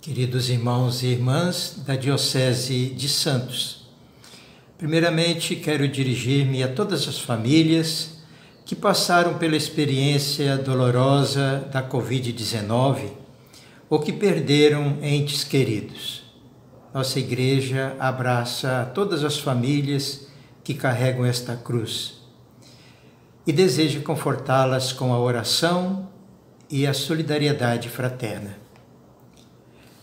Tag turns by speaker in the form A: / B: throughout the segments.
A: queridos irmãos e irmãs da Diocese de Santos. Primeiramente, quero dirigir-me a todas as famílias que passaram pela experiência dolorosa da Covid-19 ou que perderam entes queridos. Nossa Igreja abraça todas as famílias que carregam esta cruz e deseja confortá-las com a oração e a solidariedade fraterna.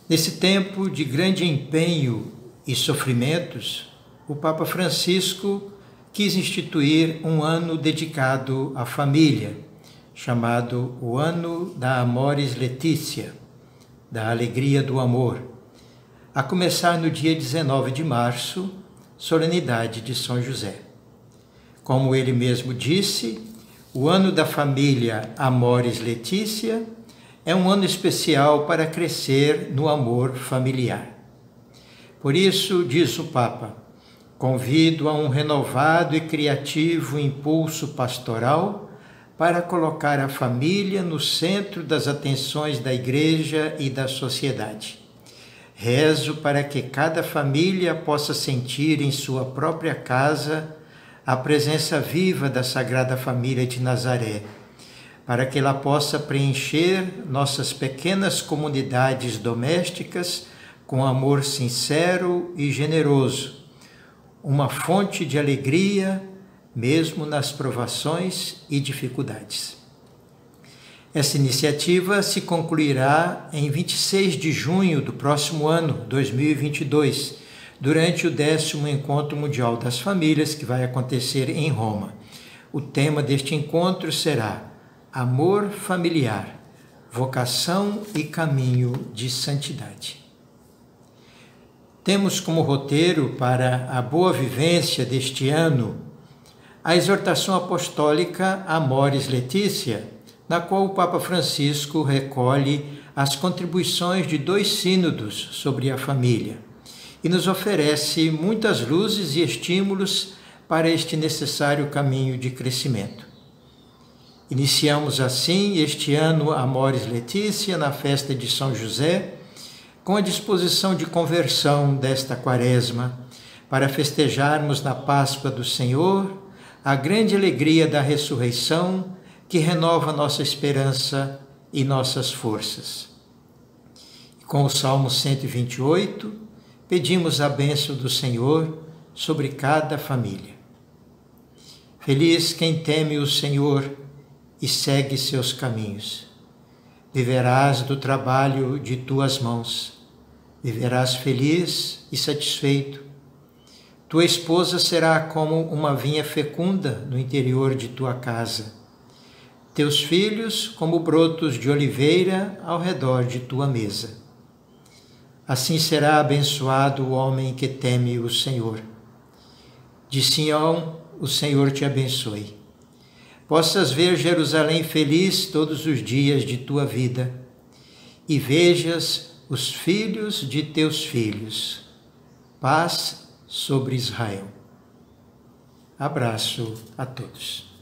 A: Nesse tempo de grande empenho e sofrimentos, o Papa Francisco quis instituir um ano dedicado à família, chamado o Ano da Amoris Letícia, da Alegria do Amor, a começar no dia 19 de março, solenidade de São José. Como ele mesmo disse, o ano da família Amoris Letícia é um ano especial para crescer no amor familiar. Por isso, diz o Papa, convido a um renovado e criativo impulso pastoral para colocar a família no centro das atenções da Igreja e da sociedade. Rezo para que cada família possa sentir em sua própria casa a presença viva da Sagrada Família de Nazaré para que ela possa preencher nossas pequenas comunidades domésticas com amor sincero e generoso, uma fonte de alegria mesmo nas provações e dificuldades. Essa iniciativa se concluirá em 26 de junho do próximo ano, 2022, durante o décimo Encontro Mundial das Famílias, que vai acontecer em Roma. O tema deste encontro será amor familiar, vocação e caminho de santidade. Temos como roteiro para a boa vivência deste ano a exortação apostólica Amoris Letícia, na qual o Papa Francisco recolhe as contribuições de dois sínodos sobre a família e nos oferece muitas luzes e estímulos para este necessário caminho de crescimento. Iniciamos assim este ano Amores Letícia na festa de São José, com a disposição de conversão desta quaresma, para festejarmos na Páscoa do Senhor a grande alegria da ressurreição que renova nossa esperança e nossas forças. Com o Salmo 128, pedimos a bênção do Senhor sobre cada família. Feliz quem teme o Senhor e segue seus caminhos. Viverás do trabalho de tuas mãos, viverás feliz e satisfeito. Tua esposa será como uma vinha fecunda no interior de tua casa. Teus filhos como brotos de oliveira ao redor de tua mesa. Assim será abençoado o homem que teme o Senhor. De Sião, o Senhor te abençoe possas ver Jerusalém feliz todos os dias de tua vida e vejas os filhos de teus filhos. Paz sobre Israel. Abraço a todos.